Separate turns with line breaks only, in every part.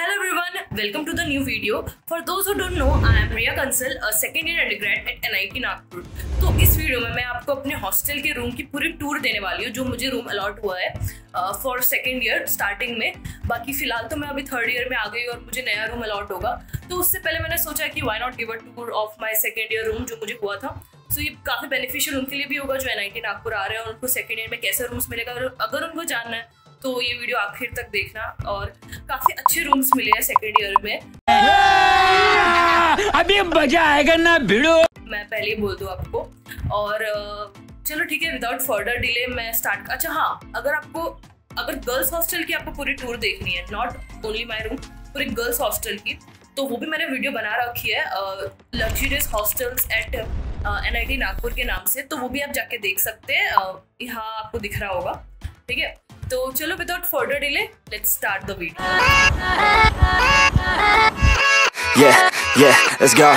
Hello everyone, welcome to the new video. For those who don't know, I am Riya Kansal, a second year undergrad at NIT Nagpur तो इस video में मैं आपको अपने hostel के room की पूरी टूर देने वाली हूँ जो मुझे रूम अलॉट हुआ है फॉर सेकेंड ईयर स्टार्टिंग में. बाकी फ़िलहाल तो मैं अभी थर्ड ईयर में आ गई और मुझे नया रूम अलॉट होगा। तो उससे पहले मैंने सोचा कि why not give a tour of my second year room जो मुझे हुआ था। सो ये काफ़ी बेनिफिशियल उनके लिए भी होगा जो एनआईटी नागपुर आ रहे हैं और उनको सेकेंड ईयर में कैसे रूम्स मिलेगा। अगर उनको जानना है तो ये वीडियो आखिर तक देखना और काफ़ी अच्छे रूम्स मिले हैं सेकेंड ईयर में।
अभी मज़ा आएगा ना भिड़ो।
मैं पहले ही बोल दूँ आपको। और चलो ठीक है विदाउट फर्दर डिले मैं स्टार्ट अच्छा हाँ अगर आपको अगर गर्ल्स हॉस्टल की आपको पूरी टूर देखनी है नॉट ओनली माई रूम पूरी गर्ल्स हॉस्टल की तो वो भी मैंने वीडियो बना रखी है luxurious hostels at N I T Nagpur के नाम से तो वो भी आप जाके देख सकते हैं। यहाँ आपको दिख रहा होगा। ठीक है तो चलो without further delay let's start the video
Yeah, yeah, let's go.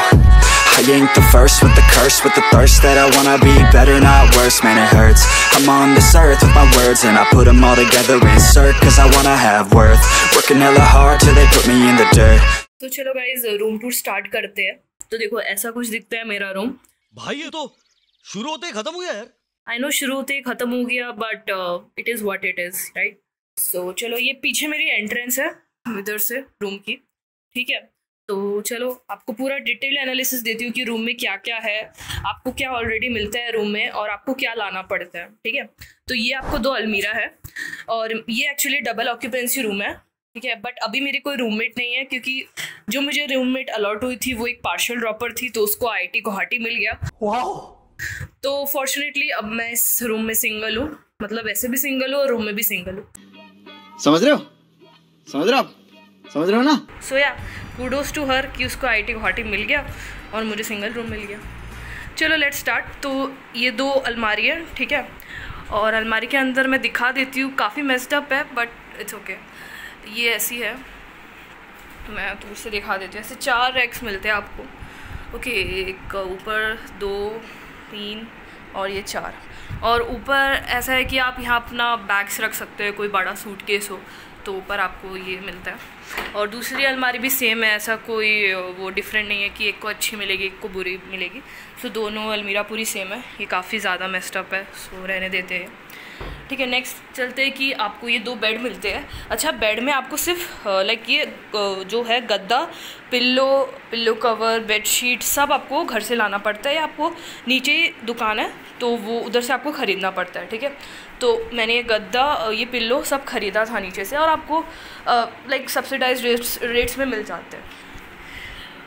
I ain't the first with the curse, with the thirst that I wanna be better, not worse, man it hurts I'm on this earth with my words and I put them all together, insert, cause I wanna have worth Working hella hard till they put me in the dirt
तो चलो guys room tour start करते हैं तो देखो ऐसा कुछ दिखता है मेरा रूम
भाई ये तो शुरू होते ही खत्म हो गया यार
आई नो शुरू होते ख़त्म हो गया but it is what it is right so चलो ये पीछे मेरी एंट्रेंस है, इधर से रूम की, ठीक है? तो चलो, आपको पूरा डिटेल एनालिसिस देती हूँ कि रूम में क्या क्या है, आपको क्या ऑलरेडी मिलता है रूम में और आपको क्या लाना पड़ता है, ठीक है? तो ये आपको दो अलमीरा है और ये एक्चुअली डबल ऑक्यूपेंसी रूम है, ठीक है? बट अभी मेरी कोई रूममेट नहीं है क्योंकि जो मुझे रूममेट अलॉट हुई थी वो एक पार्शल ड्रॉपर थी तो उसको आई टी गुवाहाटी मिल गया। तो फॉर्चुनेटली अब मैं इस रूम में सिंगल हूँ। मतलब ऐसे भी सिंगल हूँ और रूम में भी सिंगल हूँ।
समझ रहे हो? समझ रहे हो आप? समझ रहे हो ना?
सो या कूडोज टू हर कि उसको आई टी गुवाहाटी मिल गया और मुझे सिंगल रूम मिल गया। चलो लेट स्टार्ट तो ये दो अलमारी है ठीक है? और अलमारी के अंदर मैं दिखा देती हूँ। काफ़ी मेस्ड अप है बट इट्स ओके ये ऐसी है। तो मैं दूर से दिखा देती हूँ। ऐसे चार रैक्स मिलते हैं आपको। ओके एक ऊपर दो तीन और ये चार। और ऊपर ऐसा है कि आप यहाँ अपना बैग्स रख सकते हो, कोई बड़ा सूट केस हो तो ऊपर आपको ये मिलता है। और दूसरी अलमारी भी सेम है, ऐसा कोई वो डिफरेंट नहीं है कि एक को अच्छी मिलेगी, एक को बुरी मिलेगी। सो दोनों अलमीरा पूरी सेम है, ये काफ़ी ज़्यादा मेस्टअप है, सो रहने देते हैं। ठीक है नेक्स्ट चलते हैं कि आपको ये दो बेड मिलते हैं। अच्छा बेड में आपको सिर्फ़ लाइक ये जो है गद्दा पिल्लो पिल्लो कवर बेडशीट सब आपको घर से लाना पड़ता है या आपको नीचे दुकान है तो वो उधर से आपको ख़रीदना पड़ता है, ठीक है? तो मैंने ये गद्दा ये पिल्लो सब ख़रीदा था नीचे से और आपको लाइक सब्सिडाइज रेट्स रेट्स में मिल जाते हैं।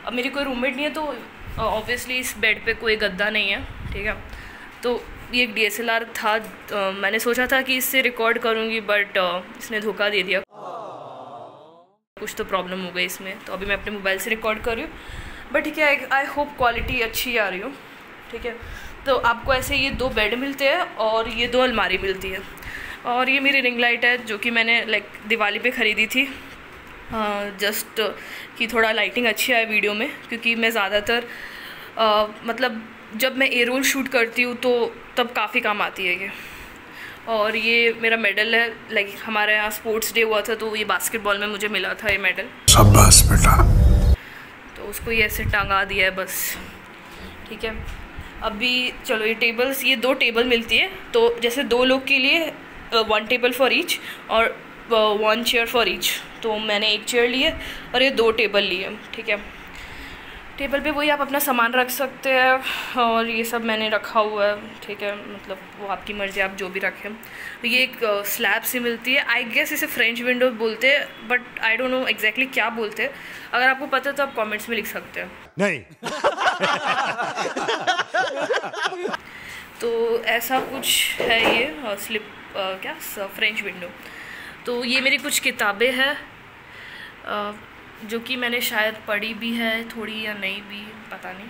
अब मेरी कोई रूममेट नहीं है तो ऑब्वियसली इस बेड पे कोई गद्दा नहीं है, ठीक है? तो ये एक डीएसएलआर था आ, मैंने सोचा था कि इससे रिकॉर्ड करूँगी बट इसने धोखा दे दिया। कुछ तो प्रॉब्लम हो गई इसमें तो अभी मैं अपने मोबाइल से रिकॉर्ड कर रही हूँ। बट ठीक है आई होप क्वालिटी अच्छी आ रही हो। ठीक है? तो आपको ऐसे ये दो बेड मिलते हैं और ये दो अलमारी मिलती है। और ये मेरी रिंग लाइट है जो कि मैंने लाइक दिवाली पे ख़रीदी थी। जस्ट कि थोड़ा लाइटिंग अच्छी आए वीडियो में क्योंकि मैं ज़्यादातर मतलब जब मैं ए रोल शूट करती हूँ तो तब काफ़ी काम आती है ये। और ये मेरा मेडल है लाइक हमारे यहाँ स्पोर्ट्स डे हुआ था तो ये बास्केटबॉल में मुझे मिला था ये मेडल
शाबाश बेटा।
तो उसको ये ऐसे टांगा दिया है बस। ठीक है? अभी चलो ये टेबल्स ये दो टेबल मिलती है तो जैसे दो लोग के लिए वन टेबल फॉर ईच और वन चेयर फॉर ईच तो मैंने एक चेयर ली है और ये दो टेबल लिए ठीक है? टेबल पे वही आप अपना सामान रख सकते हैं और ये सब मैंने रखा हुआ है ठीक है मतलब वो आपकी मर्ज़ी आप जो भी रखें। तो ये एक स्लैब से मिलती है। आई गेस इसे फ्रेंच विंडो बोलते हैं but I don't know exactly क्या बोलते हैं। अगर आपको पता है तो आप कमेंट्स में लिख सकते हैं।
नहीं।
तो ऐसा कुछ है ये स्लिप क्या? फ्रेंच विंडो तो ये मेरी कुछ किताबें हैं। जो कि मैंने शायद पढ़ी भी है थोड़ी या नहीं भी पता नहीं।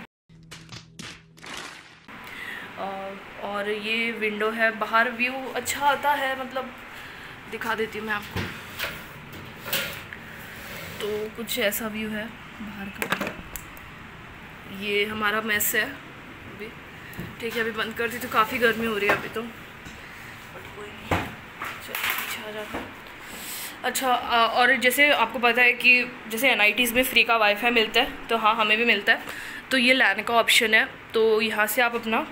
और, ये विंडो है बाहर व्यू अच्छा आता है मतलब दिखा देती हूँ मैं आपको। तो कुछ ऐसा व्यू है बाहर का ये हमारा मेस है अभी। ठीक है अभी बंद करती तो काफ़ी गर्मी हो रही है अभी तो। बट कोई नहीं चलो आ जाता अच्छा और जैसे आपको पता है कि जैसे एन में फ्री का वाईफाई मिलता है तो हाँ हमें भी मिलता है। तो ये लैन का ऑप्शन है तो यहाँ से आप अपना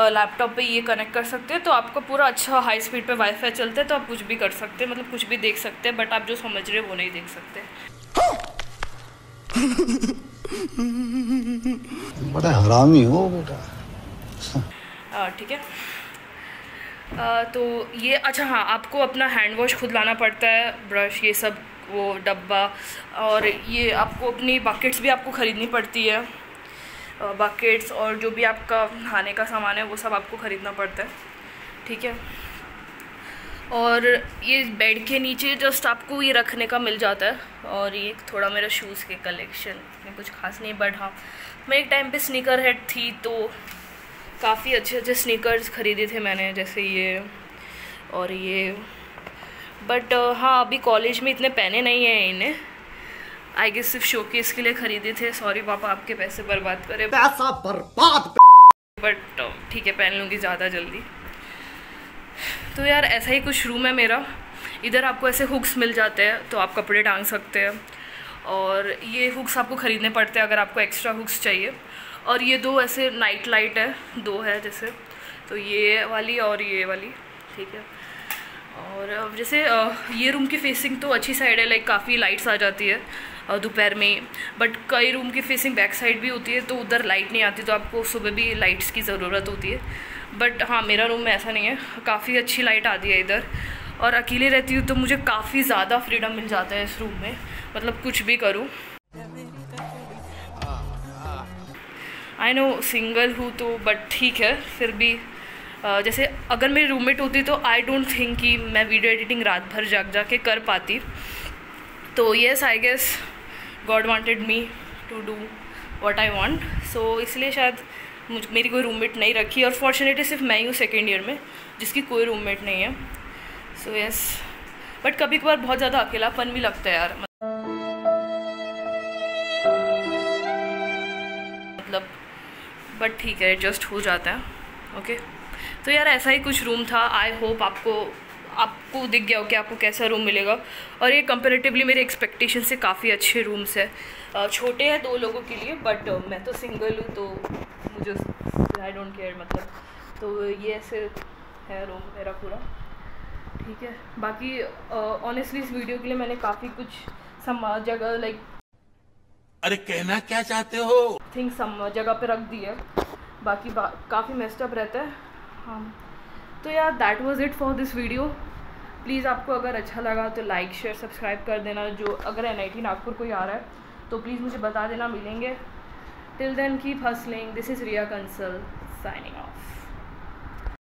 लैपटॉप पे ये कनेक्ट कर सकते हैं। तो आपका पूरा अच्छा हाई स्पीड पे वाईफाई चलता है तो आप कुछ भी कर सकते हैं। मतलब कुछ भी देख सकते हैं बट आप जो समझ रहे हो वो नहीं देख सकते
बड़ा हरामी हो बेटा।
ठीक है। तो ये अच्छा हाँ आपको अपना हैंड वॉश खुद लाना पड़ता है ब्रश ये सब, वो डब्बा, और ये आपको अपनी बकेट्स भी आपको ख़रीदनी पड़ती है। बकेट्स और जो भी आपका नहाने का सामान है, वो सब आपको ख़रीदना पड़ता है, ठीक है? और ये बेड के नीचे जस्ट आपको ये रखने का मिल जाता है, और ये थोड़ा मेरा शूज़ के कलेक्शन में कुछ खास नहीं बट हाँ मैं एक टाइम पे स्नीकर हेड थी तो काफ़ी अच्छे अच्छे स्नीकर्स ख़रीदे थे मैंने जैसे ये और ये। बट हाँ अभी कॉलेज में इतने पहने नहीं हैं इन्हें। आई गेस सिर्फ़ शोकेस के लिए ख़रीदे थे। सॉरी पापा आपके पैसे बर्बाद करें।
पैसा बर्बाद
बट ठीक है पहन लूँगी ज़्यादा जल्दी। तो यार ऐसा ही कुछ रूम है मेरा। इधर आपको ऐसे हुक्स मिल जाते हैं तो आप कपड़े टांग सकते हैं। और ये हुक्स आपको ख़रीदने पड़ते हैं अगर आपको एक्स्ट्रा हुक्स चाहिए। और ये दो ऐसे नाइट लाइट है, दो है जैसे। तो ये वाली और ये वाली, ठीक है। और जैसे ये रूम की फेसिंग तो अच्छी साइड है लाइक काफ़ी लाइट्स आ जाती है दोपहर में। बट कई रूम की फेसिंग बैक साइड भी होती है तो उधर लाइट नहीं आती तो आपको सुबह भी लाइट्स की ज़रूरत होती है। बट हाँ मेरा रूम में ऐसा नहीं है, काफ़ी अच्छी लाइट आती है इधर। और अकेले रहती हूँ तो मुझे काफ़ी ज़्यादा फ्रीडम मिल जाता है इस रूम में। मतलब कुछ भी करूँ। आई नो सिंगल हूँ तो बट ठीक है, फिर भी जैसे अगर मेरी रूममेट होती तो आई डोंट थिंक कि मैं वीडियो एडिटिंग रात भर जाग जा के कर पाती। तो yes I guess God wanted me to do what I want so इसलिए शायद मुझ, मेरी कोई रूममेट नहीं रखी और फॉर्चुनेटली सिर्फ़ मैं ही हूँ सेकेंड ईयर में, जिसकी कोई रूममेट नहीं है। सो यस बट कभी कभार बहुत ज़्यादा अकेलापन भी लगता है यार। बट ठीक है एडजस्ट हो जाता है ओके तो यार ऐसा ही कुछ रूम था। आई होप आपको आपको दिख गया हो कि आपको कैसा रूम मिलेगा। और ये कंपेरेटिवली मेरे एक्सपेक्टेशन से काफ़ी अच्छे रूम्स है। छोटे हैं दो लोगों के लिए बट मैं तो सिंगल हूँ तो मुझे आई डोंट केयर मतलब। तो ये ऐसे है रूम मेरा पूरा। ठीक है। बाकी ऑनेस्टली इस वीडियो के लिए मैंने काफ़ी कुछ समा, जगह लाइक
अरे कहना क्या चाहते हो?
थिंग सम जगह पे रख दी है। बाकी बा, काफ़ी मेस्ड अप रहता है। हाँ। तो यार that was it for this video please आपको अगर अच्छा लगा तो लाइक शेयर सब्सक्राइब कर देना। जो अगर NIT नागपुर कोई आ रहा है तो प्लीज़ मुझे बता देना मिलेंगे। Till then keep hustling this is Riya Kansal signing off